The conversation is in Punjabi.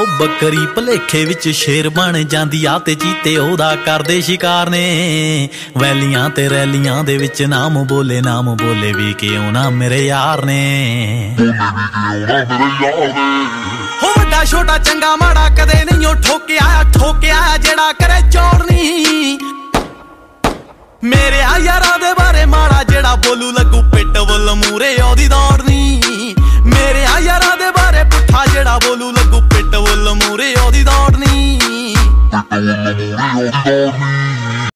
ਉਹ ਬੱਕਰੀ ਭਲੇਖੇ ਵਿੱਚ ਸ਼ੇਰ ਬਣ ਜਾਂਦੀ ਆ ਤੇ ਚੀਤੇ ਉਹਦਾ ਕਰਦੇ ਸ਼ਿਕਾਰ ਨੇ। ਵੈਲੀਆਂ ਤੇ ਰੈਲੀਆਂ ਦੇ ਵਿੱਚ ਨਾਮ ਬੋਲੇ ਨਾਮ ਬੋਲੇ ਵੀ ਕਿਉਂ ਨਾ ਮੇਰੇ ਯਾਰ ਨੇ। ਹੋ ਵੱਡਾ ਛੋਟਾ ਚੰਗਾ ਮਾੜਾ ਕਦੇ ਨਹੀਂ ਉਹ ਠੋਕਿਆ ਠੋਕਿਆ ਜਿਹੜਾ ਕਰੇ ਚੋੜਨੀ ਮੇਰੇ ਆ ਯਾਰਾਂ ਦੇ ਬਾਰੇ ਮਾੜਾ ਜਿਹੜਾ ਬੋਲੂ ਲੱਗੂ ਪਿੱਟ ਵੱਲ ਮੂਰੇ ਉਹਦੀ ਦੌੜਨੀ ਬੋਲੂ ਲੱਗੂ ਪਿੱਟ ਵੱਲ ਮੂਰੇ ਉਹਦੀ ਦੌੜਨੀ